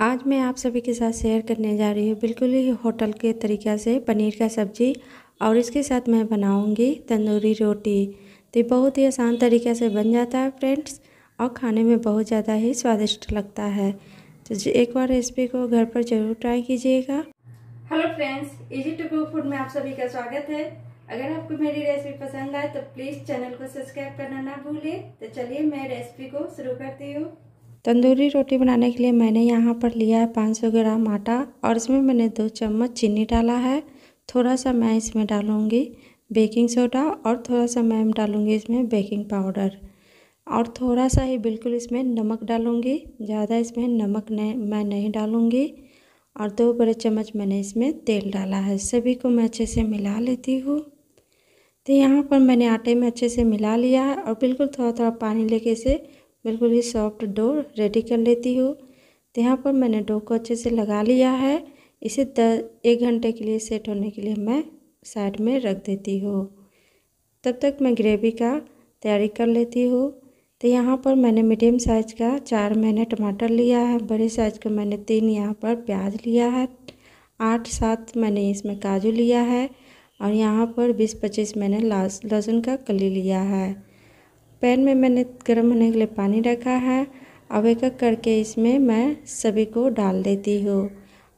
आज मैं आप सभी के साथ शेयर करने जा रही हूँ बिल्कुल ही होटल के तरीक़ा से पनीर का सब्ज़ी और इसके साथ मैं बनाऊँगी तंदूरी रोटी। तो बहुत ही आसान तरीक़े से बन जाता है फ्रेंड्स और खाने में बहुत ज़्यादा ही स्वादिष्ट लगता है। तो एक बार रेसिपी को घर पर ज़रूर ट्राई कीजिएगा। Hello friends easy to cook food में आप सभी का स्वागत है। अगर आपको मेरी रेसिपी पसंद आए तो प्लीज़ चैनल को सब्सक्राइब करना ना भूलें। तो चलिए मैं रेसिपी को शुरू करती हूँ। तंदूरी रोटी बनाने के लिए मैंने यहाँ पर लिया है 500 ग्राम आटा और इसमें मैंने दो चम्मच चीनी डाला है। थोड़ा सा मैं इसमें डालूँगी बेकिंग सोडा और थोड़ा सा मैं डालूँगी इसमें बेकिंग पाउडर। और थोड़ा सा ही बिल्कुल इसमें नमक डालूँगी, ज़्यादा इसमें नमक नहीं मैं नहीं डालूँगी। और दो बड़े चम्मच मैंने इसमें तेल डाला है, सभी को मैं अच्छे से मिला लेती हूँ। तो यहाँ पर मैंने आटे में अच्छे से मिला लिया है और बिल्कुल थोड़ा थोड़ा पानी लेके इसे बिल्कुल ही सॉफ्ट डो रेडी कर लेती हूँ। तो यहाँ पर मैंने डो को अच्छे से लगा लिया है। इसे द, एक घंटे के लिए सेट होने के लिए मैं साइड में रख देती हूँ। तब तक मैं ग्रेवी का तैयारी कर लेती हूँ। तो यहाँ पर मैंने मीडियम साइज़ का चार मैंने टमाटर लिया है। बड़े साइज़ का मैंने तीन यहाँ पर प्याज लिया है। आठ सात मैंने इसमें काजू लिया है। और यहाँ पर बीस पच्चीस मैंने लहसुन का कली लिया है। पैन में मैंने गर्म होने के लिए पानी रखा है। अब एक एक करके इसमें मैं सभी को डाल देती हूँ।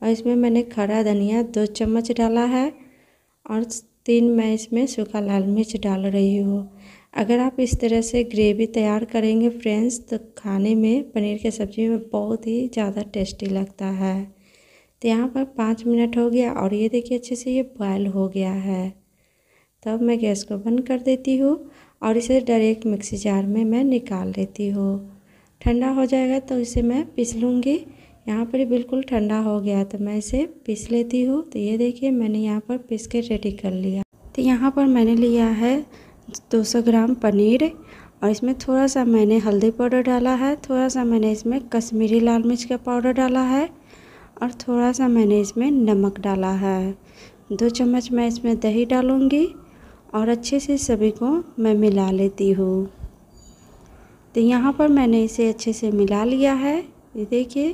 और इसमें मैंने खड़ा धनिया दो चम्मच डाला है और तीन मैं इसमें सूखा लाल मिर्च डाल रही हूँ। अगर आप इस तरह से ग्रेवी तैयार करेंगे फ्रेंड्स तो खाने में पनीर की सब्ज़ी में बहुत ही ज़्यादा टेस्टी लगता है। तो यहाँ पर पाँच मिनट हो गया और ये देखिए अच्छे से ये बॉयल हो गया है। तब मैं गैस को बंद कर देती हूँ और इसे डायरेक्ट मिक्सी जार में मैं निकाल लेती हूँ। ठंडा हो जाएगा तो इसे मैं पीस लूँगी। यहाँ पर बिल्कुल ठंडा हो गया तो मैं इसे पीस लेती हूँ। तो ये देखिए, मैंने यहाँ पर पीस के रेडी कर लिया। तो यहाँ पर मैंने लिया है 200 ग्राम पनीर और इसमें थोड़ा सा मैंने हल्दी पाउडर डाला है, थोड़ा सा मैंने इसमें कश्मीरी लाल मिर्च का पाउडर डाला है और थोड़ा सा मैंने इसमें नमक डाला है। दो चम्मच मैं इसमें दही डालूँगी और अच्छे से सभी को मैं मिला लेती हूँ। तो यहाँ पर मैंने इसे अच्छे से मिला लिया है। ये देखिए,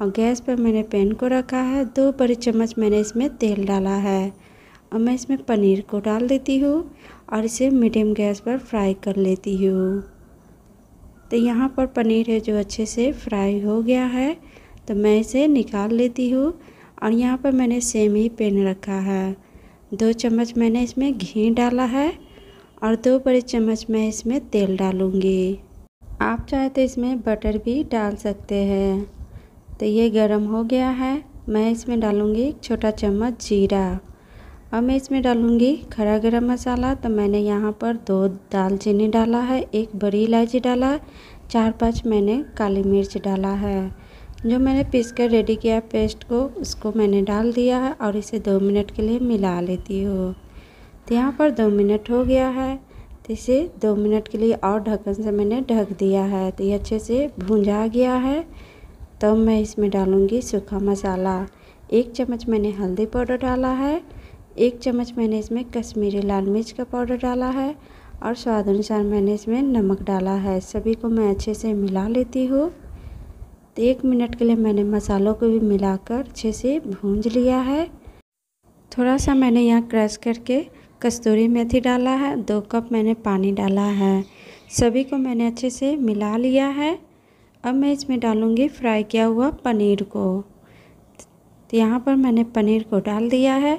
और गैस पर मैंने पैन को रखा है। दो बड़े चम्मच मैंने इसमें तेल डाला है। और मैं इसमें पनीर को डाल देती हूँ और इसे मीडियम गैस पर फ्राई कर लेती हूँ। तो यहाँ पर पनीर है जो अच्छे से फ्राई हो गया है। तो मैं इसे निकाल लेती हूँ और यहाँ पर मैंने सेम ही पेन रखा है। दो चम्मच मैंने इसमें घी डाला है और दो बड़े चम्मच मैं इसमें तेल डालूँगी। आप चाहे तो इसमें बटर भी डाल सकते हैं। तो ये गरम हो गया है। मैं इसमें डालूँगी एक छोटा चम्मच जीरा। अब मैं इसमें डालूँगी खड़ा गरम मसाला। तो मैंने यहाँ पर दो दालचीनी डाला है, एक बड़ी इलायची डाला चार पाँच मैंने काली मिर्च डाला है। जो मैंने पीस कर रेडी किया पेस्ट को, उसको मैंने डाल दिया है और इसे दो मिनट के लिए मिला लेती हूँ। तो यहाँ पर दो मिनट हो गया है। तो इसे दो मिनट के लिए और ढक्कन से मैंने ढक दिया है। तो ये अच्छे से भूंजा गया है। तब तो मैं इसमें डालूँगी सूखा मसाला। एक चम्मच मैंने हल्दी पाउडर डाला है। एक चम्मच मैंने इसमें कश्मीरी लाल मिर्च का पाउडर डाला है। और स्वाद अनुसार मैंने इसमें नमक डाला है। सभी को मैं अच्छे से मिला लेती हूँ। तो एक मिनट के लिए मैंने मसालों को भी मिलाकर अच्छे से भूंज लिया है। थोड़ा सा मैंने यहाँ क्रश करके कस्तूरी मेथी डाला है, दो कप मैंने पानी डाला है। सभी को मैंने अच्छे से मिला लिया है। अब मैं इसमें डालूँगी फ्राई किया हुआ पनीर को। तो यहाँ पर मैंने पनीर को डाल दिया है।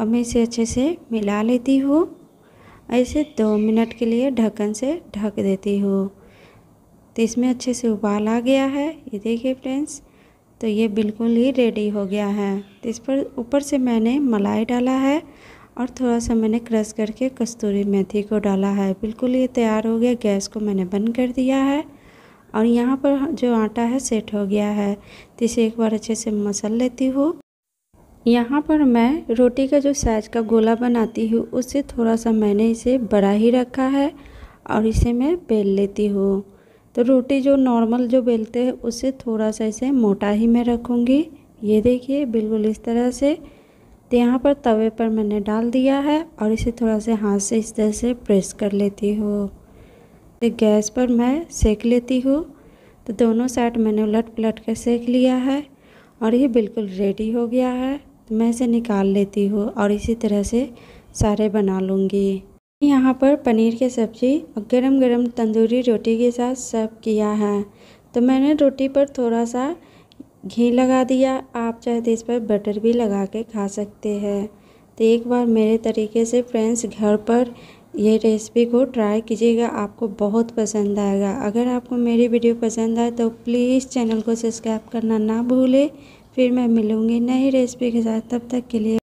और मैं इसे अच्छे से मिला लेती हूँ। ऐसे दो मिनट के लिए ढक्कन से ढक देती हूँ। तो इसमें अच्छे से उबाल आ गया है। ये देखिए फ्रेंड्स तो ये बिल्कुल ही रेडी हो गया है। तो इस पर ऊपर से मैंने मलाई डाला है और थोड़ा सा मैंने क्रश करके कस्तूरी मेथी को डाला है। बिल्कुल ये तैयार हो गया, गैस को मैंने बंद कर दिया है और यहाँ पर जो आटा है सेट हो गया है। तो इसे एक बार अच्छे से मसल लेती हूँ। यहाँ पर मैं रोटी का जो साइज़ का गोला बनाती हूँ, उससे थोड़ा सा मैंने इसे बड़ा ही रखा है और इसे मैं बेल लेती हूँ। तो रोटी जो नॉर्मल जो बेलते हैं उससे थोड़ा सा इसे मोटा ही मैं रखूँगी। ये देखिए, बिल्कुल इस तरह से। तो यहाँ पर तवे पर मैंने डाल दिया है और इसे थोड़ा से हाथ से इस तरह से प्रेस कर लेती हूँ। तो गैस पर मैं सेक लेती हूँ। तो दोनों साइड मैंने उलट पलट कर सेक लिया है और ये बिल्कुल रेडी हो गया है। तो मैं इसे निकाल लेती हूँ और इसी तरह से सारे बना लूँगी। यहाँ पर पनीर की सब्ज़ी और गरम गरम तंदूरी रोटी के साथ सर्व किया है। तो मैंने रोटी पर थोड़ा सा घी लगा दिया। आप चाहे तो इस पर बटर भी लगा के खा सकते हैं। तो एक बार मेरे तरीके से फ्रेंड्स घर पर ये रेसिपी को ट्राई कीजिएगा, आपको बहुत पसंद आएगा। अगर आपको मेरी वीडियो पसंद आए तो प्लीज़ चैनल को सब्सक्राइब करना ना भूलें। फिर मैं मिलूँगी नई रेसिपी के साथ। तब तक के लिए